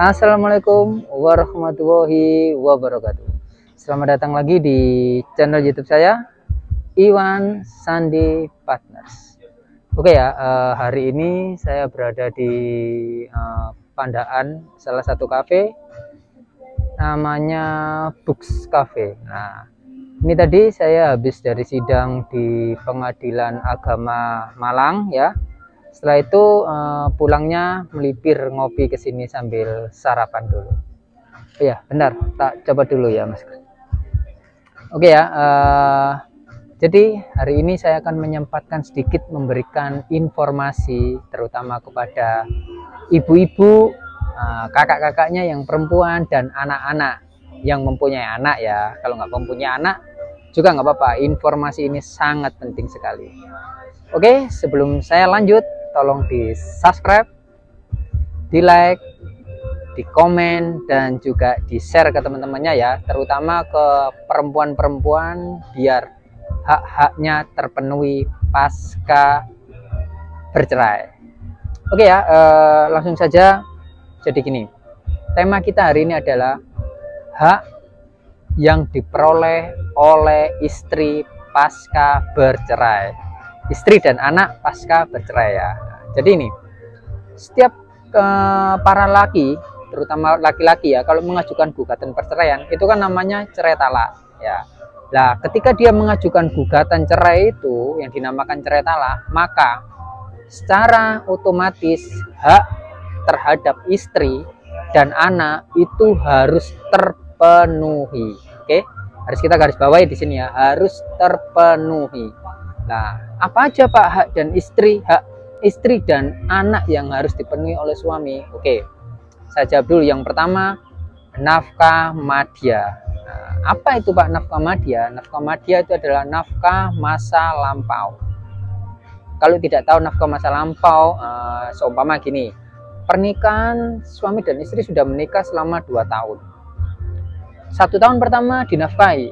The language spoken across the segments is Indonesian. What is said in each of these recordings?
Assalamualaikum warahmatullahi wabarakatuh. Selamat datang lagi di channel YouTube saya, Iwan Sandi Partners. Oke ya, uh, hari ini saya berada di uh, Pandaan, salah satu kafe, namanya Books Cafe. Nah, ini tadi saya habis dari sidang di Pengadilan Agama Malang ya setelah itu uh, pulangnya melipir ngopi ke sini sambil sarapan dulu. Iya benar. Tak coba dulu ya mas oke ya uh, jadi hari ini saya akan menyempatkan sedikit memberikan informasi terutama kepada ibu-ibu uh, kakak-kakaknya yang perempuan dan anak-anak yang mempunyai anak ya. Kalau nggak mempunyai anak juga nggak apa-apa. Informasi ini sangat penting sekali. Oke sebelum saya lanjut tolong di subscribe, di like, di komen, dan juga di share ke teman-temannya ya, terutama ke perempuan-perempuan biar hak-haknya terpenuhi pasca bercerai. Oke ya, eh, langsung saja. Jadi gini, tema kita hari ini adalah hak yang diperoleh oleh istri pasca bercerai istri dan anak pasca bercerai ya. Jadi ini setiap ke para laki, terutama laki-laki ya, kalau mengajukan gugatan perceraian itu kan namanya cerai talak ya. Nah, ketika dia mengajukan gugatan cerai itu yang dinamakan cerai talak, maka secara otomatis hak terhadap istri dan anak itu harus terpenuhi. Oke, harus kita garis bawahi di sini ya, harus terpenuhi. Nah, apa aja Pak hak dan istri, hak istri dan anak yang harus dipenuhi oleh suami? Oke, saya jawab dulu. Yang pertama, nafkah madya. Nah, apa itu Pak nafkah madya? Nafkah madya itu adalah nafkah masa lampau. Kalau tidak tahu nafkah masa lampau, uh, seumpama gini, pernikahan suami dan istri sudah menikah selama dua tahun. Satu tahun pertama dinafkahi,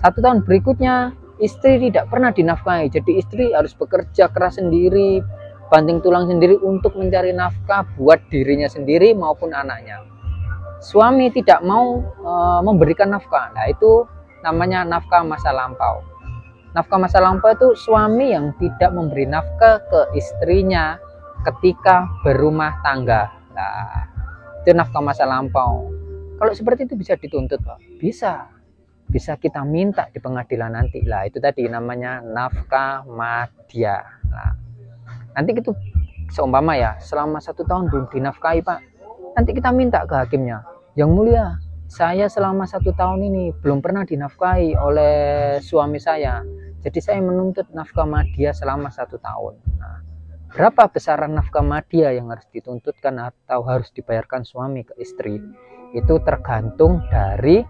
satu tahun berikutnya istri tidak pernah dinafkahi. Jadi istri harus bekerja keras sendiri banting tulang sendiri untuk mencari nafkah buat dirinya sendiri maupun anaknya. Suami tidak mau e, memberikan nafkah. Nah itu namanya nafkah masa lampau. Nafkah masa lampau itu suami yang tidak memberi nafkah ke istrinya ketika berumah tangga. Nah itu nafkah masa lampau. Kalau seperti itu bisa dituntut pak. Bisa bisa kita minta di pengadilan nanti. Lah itu tadi namanya nafkah madya. Nah, nanti itu seumpama ya selama satu tahun belum dinafkahi pak. Nanti kita minta ke hakimnya yang mulia saya selama satu tahun ini belum pernah dinafkahi oleh suami saya. Jadi saya menuntut nafkah madya selama satu tahun. Nah, berapa besaran nafkah madya yang harus dituntutkan atau harus dibayarkan suami ke istri? Itu tergantung dari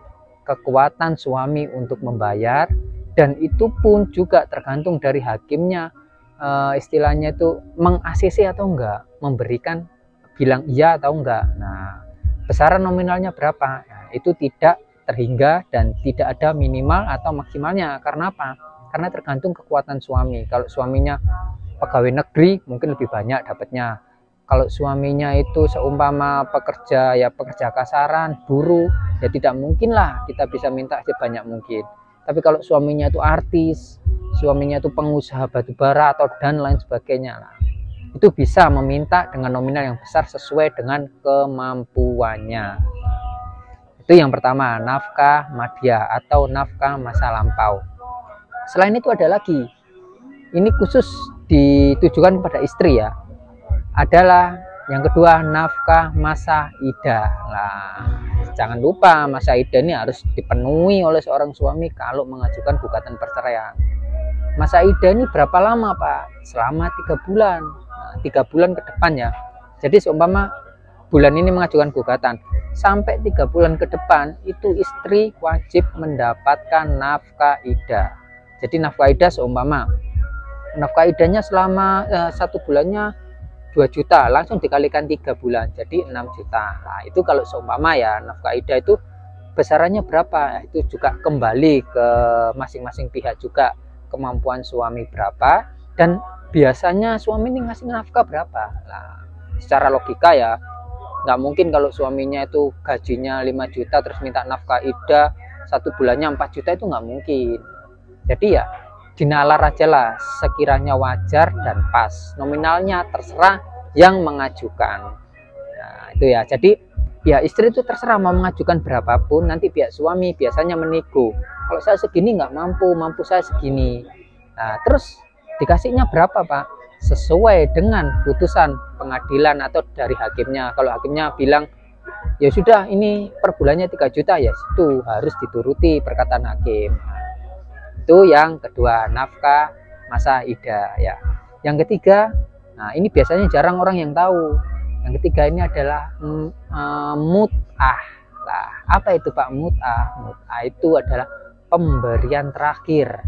kekuatan suami untuk membayar dan itu pun juga tergantung dari hakimnya. E, istilahnya itu meng atau enggak? Memberikan bilang iya atau enggak? Nah besaran nominalnya berapa? Nah, itu tidak terhingga dan tidak ada minimal atau maksimalnya. Karena apa? Karena tergantung kekuatan suami. Kalau suaminya pegawai negeri mungkin lebih banyak dapatnya kalau suaminya itu seumpama pekerja ya pekerja kasaran buruh ya tidak mungkin lah kita bisa minta sebanyak mungkin. Tapi kalau suaminya itu artis suaminya itu pengusaha batu bara atau dan lain sebagainya lah itu bisa meminta dengan nominal yang besar sesuai dengan kemampuannya. Itu yang pertama nafkah madya atau nafkah masa lampau. Selain itu ada lagi ini khusus ditujukan kepada istri ya adalah yang kedua nafkah masa idah nah jangan lupa masa idah ini harus dipenuhi oleh seorang suami kalau mengajukan gugatan perceraian. Masa idah ini berapa lama pak? Selama tiga bulan. Nah, tiga bulan ke depan ya. Jadi seumpama bulan ini mengajukan gugatan sampai tiga bulan ke depan itu istri wajib mendapatkan nafkah idah jadi nafkah idah seumpama. Nafkah idahnya selama eh, satu bulannya 2 juta langsung dikalikan tiga bulan jadi 6 juta. Nah itu kalau seumpama ya nafkah ida itu besarannya berapa? Itu juga kembali ke masing-masing pihak juga kemampuan suami berapa dan biasanya suami ini ngasih nafkah berapa. Nah secara logika ya nggak mungkin kalau suaminya itu gajinya 5 juta terus minta nafkah ida satu bulannya 4 juta itu nggak mungkin. Jadi ya dinalar aja lah sekiranya wajar dan pas. Nominalnya terserah yang mengajukan. Nah, itu ya. Jadi ya istri itu terserah mau mengajukan berapapun. Nanti pihak suami biasanya menego kalau saya segini nggak mampu mampu saya segini. Nah terus dikasihnya berapa pak? Sesuai dengan putusan pengadilan atau dari hakimnya. Kalau hakimnya bilang ya sudah ini per bulannya 3 juta ya itu harus dituruti perkataan hakim itu yang kedua nafkah masa ida ya yang ketiga nah ini biasanya jarang orang yang tahu yang ketiga ini adalah mm, mut'ah. Nah, apa itu Pak mut'ah? Mut'ah itu adalah pemberian terakhir.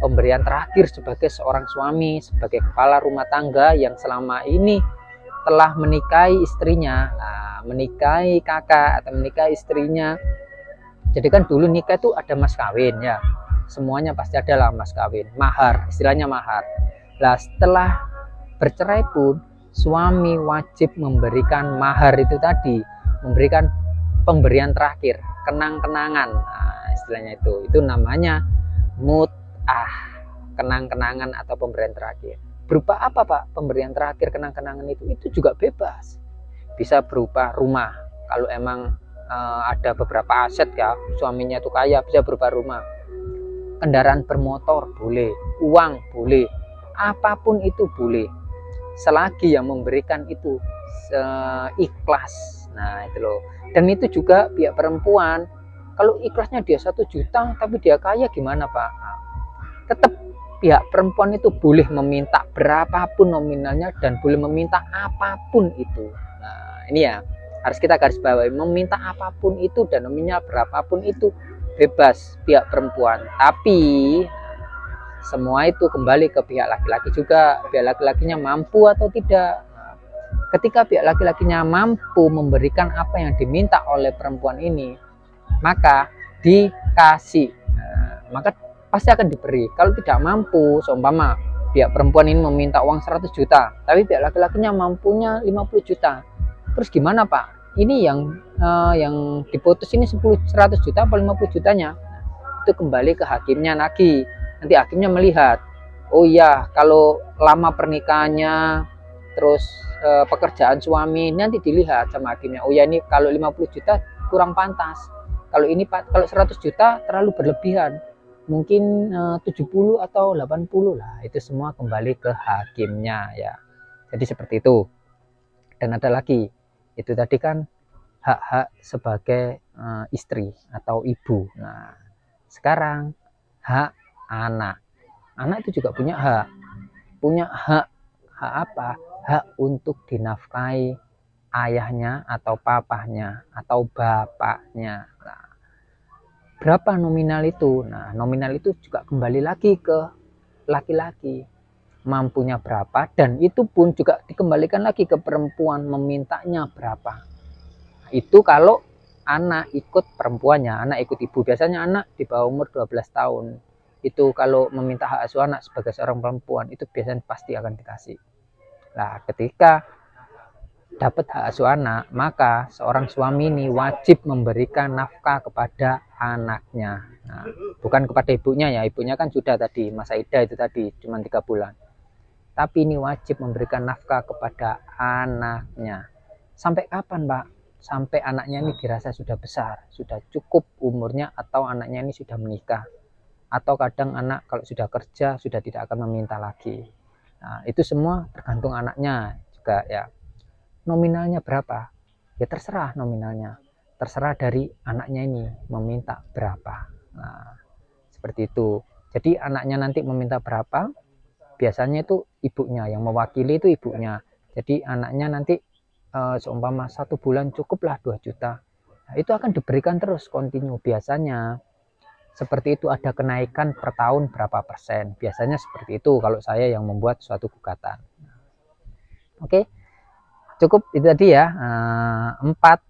Pemberian terakhir sebagai seorang suami, sebagai kepala rumah tangga yang selama ini telah menikahi istrinya, nah, menikahi kakak atau menikahi istrinya. Jadi kan dulu nikah itu ada mas kawin ya. Semuanya pasti ada lah mas kawin, mahar, istilahnya mahar. Nah, setelah bercerai pun suami wajib memberikan mahar itu tadi, memberikan pemberian terakhir, kenang-kenangan. Nah, istilahnya itu. Itu namanya mut'ah, kenang-kenangan atau pemberian terakhir. Berupa apa, Pak? Pemberian terakhir kenang-kenangan itu itu juga bebas. Bisa berupa rumah. Kalau emang uh, ada beberapa aset ya, suaminya itu kaya, bisa berupa rumah. Kendaraan bermotor boleh, uang boleh, apa pun itu boleh. Selagi yang memberikan itu ikhlas nah itu loh. Dan itu juga pihak perempuan. Kalau ikhlasnya dia satu juta tapi dia kaya gimana pak? Nah, tetap pihak perempuan itu boleh meminta berapapun nominalnya dan boleh meminta apa pun itu. Nah ini ya. Harus kita garis bawahi. Meminta apa pun itu dan nominal berapapun itu bebas pihak perempuan. Tapi semua itu kembali ke pihak laki-laki juga. Pihak laki-lakinya mampu atau tidak. Ketika pihak laki-lakinya mampu memberikan apa yang diminta oleh perempuan ini maka dikasih. Nah, maka pasti akan diberi. Kalau tidak mampu seumpama pihak perempuan ini meminta uang 100 juta tapi pihak laki-lakinya mampunya 50 juta terus gimana pak ini yang uh, yang diputus ini 10 100 juta atau 50 jutanya. Itu kembali ke hakimnya lagi. Nanti hakimnya melihat oh iya kalau lama pernikahannya terus e, pekerjaan suami nanti dilihat sama hakimnya. Oh ya ini kalau 50 juta kurang pantas. Kalau ini kalau 100 juta terlalu berlebihan. Mungkin e, 70 atau 80 lah. Itu semua kembali ke hakimnya ya. Jadi seperti itu. Dan ada lagi itu tadi kan hak-hak sebagai e, istri atau ibu nah sekarang hak anak. Anak itu juga punya hak. Punya hak hak apa? Hak untuk dinafkahi ayahnya atau papahnya atau bapaknya. Nah, berapa nominal itu? Nah, nominal itu juga kembali lagi ke laki-laki. Mampunya berapa dan itu pun juga dikembalikan lagi ke perempuan memintanya berapa. Itu kalau anak ikut perempuannya, anak ikut ibu. Biasanya anak di bawah umur 12 tahun itu kalau meminta hak asuh anak sebagai seorang perempuan itu biasanya pasti akan dikasih. Nah, ketika dapat hak asuh anak, maka seorang suami ini wajib memberikan nafkah kepada anaknya. Nah, bukan kepada ibunya ya, ibunya kan sudah tadi masa ida itu tadi cuma tiga bulan. Tapi ini wajib memberikan nafkah kepada anaknya. Sampai kapan, Pak? Sampai anaknya ini dirasa sudah besar, sudah cukup umurnya atau anaknya ini sudah menikah atau kadang anak kalau sudah kerja sudah tidak akan meminta lagi. Nah, itu semua tergantung anaknya juga ya. Nominalnya berapa? Ya terserah nominalnya. Terserah dari anaknya ini meminta berapa. Nah, seperti itu. Jadi anaknya nanti meminta berapa? Biasanya itu ibunya yang mewakili itu ibunya. Jadi anaknya nanti uh, seumpama satu bulan cukuplah 2 juta. Nah, itu akan diberikan terus kontinu biasanya seperti itu ada kenaikan per tahun berapa persen. Biasanya seperti itu kalau saya yang membuat suatu gugatan. Oke, cukup itu tadi ya. Eh, empat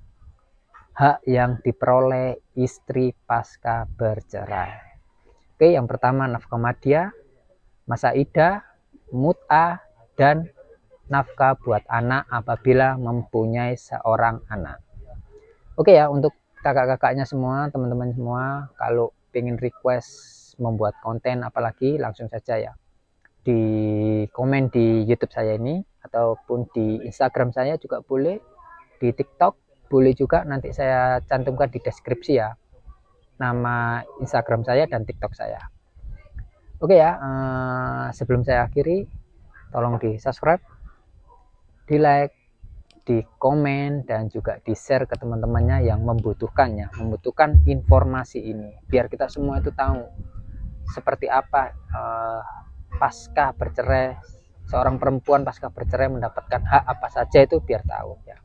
hak yang diperoleh istri pasca bercerai. Oke, yang pertama nafkah madya, masa idah, mut'ah, dan nafkah buat anak apabila mempunyai seorang anak. Oke ya, untuk kakak-kakaknya semua, teman-teman semua, kalau pengen request membuat konten apalagi langsung saja ya. Di komen di YouTube saya ini ataupun di Instagram saya juga boleh di TikTok boleh juga nanti saya cantumkan di deskripsi ya. Nama Instagram saya dan TikTok saya oke ya eh, sebelum saya akhiri tolong di subscribe di like di komen dan juga di share ke teman-temannya yang membutuhkannya membutuhkan informasi ini. Biar kita semua itu tahu seperti apa uh, pasca bercerai seorang perempuan pasca bercerai mendapatkan hak apa saja itu biar tahu ya.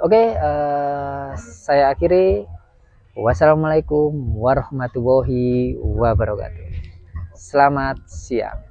Oke uh, saya akhiri. Wassalamualaikum warahmatullahi wabarakatuh selamat siang